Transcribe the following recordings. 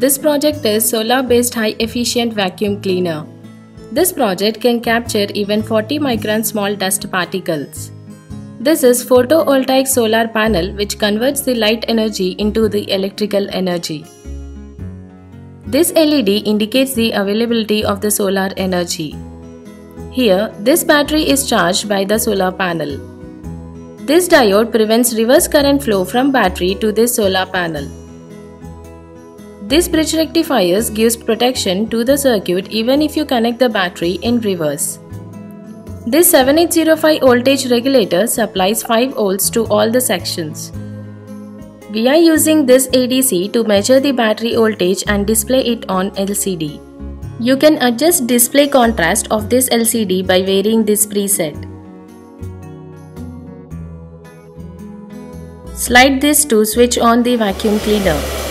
This project is solar based high efficient vacuum cleaner. This project can capture even 40 micron small dust particles. This is photovoltaic solar panel which converts the light energy into the electrical energy. This LED indicates the availability of the solar energy. Here, this battery is charged by the solar panel. This diode prevents reverse current flow from battery to this solar panel. This bridge rectifiers gives protection to the circuit even if you connect the battery in reverse. This 7805 voltage regulator supplies 5 volts to all the sections. We are using this ADC to measure the battery voltage and display it on LCD. You can adjust display contrast of this LCD by varying this preset. Slide this to switch on the vacuum cleaner.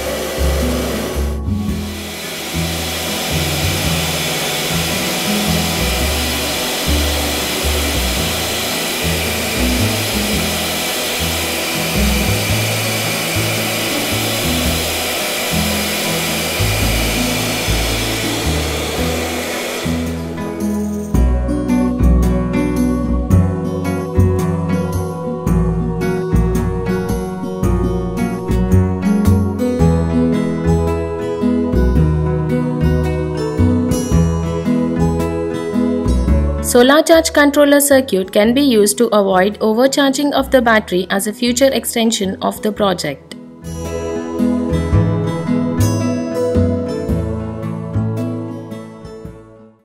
Solar charge controller circuit can be used to avoid overcharging of the battery as a future extension of the project.